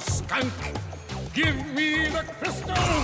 skunk. Give me the crystal.